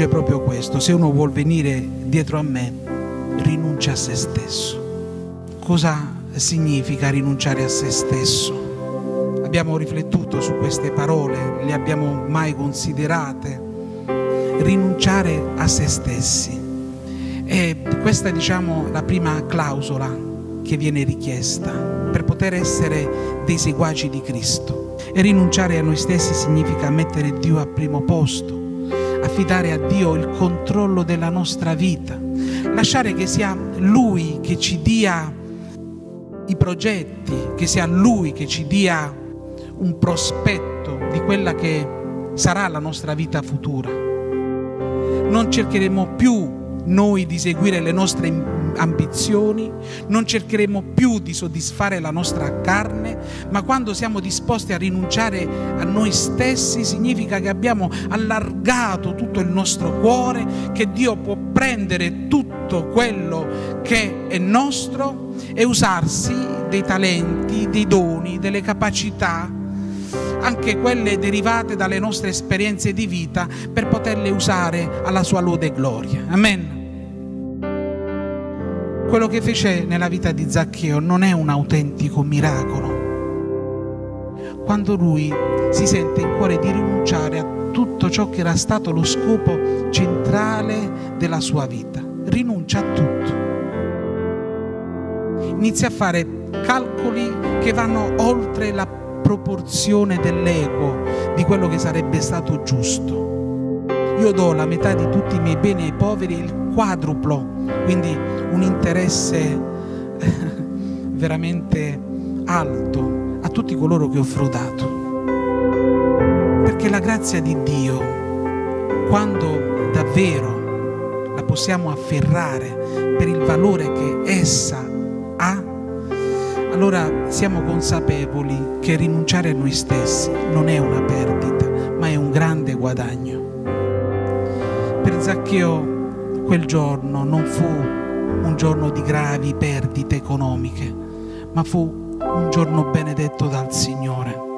dice proprio questo, se uno vuol venire dietro a me, rinuncia a se stesso. Cosa significa rinunciare a se stesso? Abbiamo riflettuto su queste parole, le abbiamo mai considerate? Rinunciare a se stessi. E questa è diciamo la prima clausola che viene richiesta per poter essere dei seguaci di Cristo. E rinunciare a noi stessi significa mettere Dio al primo posto, affidare a Dio il controllo della nostra vita, lasciare che sia Lui che ci dia i progetti, che sia Lui che ci dia un prospetto di quella che sarà la nostra vita futura. Non cercheremo più noi di seguire le nostre ambizioni, non cercheremo più di soddisfare la nostra carne, ma quando siamo disposti a rinunciare a noi stessi significa che abbiamo allargato tutto il nostro cuore, che Dio può prendere tutto quello che è nostro e usarsi dei talenti, dei doni, delle capacità anche quelle derivate dalle nostre esperienze di vita, per poterle usare alla sua lode e gloria. Amen. Quello che fece nella vita di Zaccheo non è un autentico miracolo. Quando lui si sente in cuore di rinunciare a tutto ciò che era stato lo scopo centrale della sua vita, rinuncia a tutto. Inizia a fare calcoli che vanno oltre la proporzione dell'eco di quello che sarebbe stato giusto. Io do la metà di tutti i miei beni ai poveri, il quadruplo, quindi un interesse veramente alto a tutti coloro che ho frodato. Perché la grazia di Dio, quando davvero la possiamo afferrare per il valore che essa ha, allora siamo consapevoli che rinunciare a noi stessi non è una perdita, ma è un grande guadagno. Per Zaccheo quel giorno non fu un giorno di gravi perdite economiche, ma fu un giorno benedetto dal Signore.